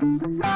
Bye.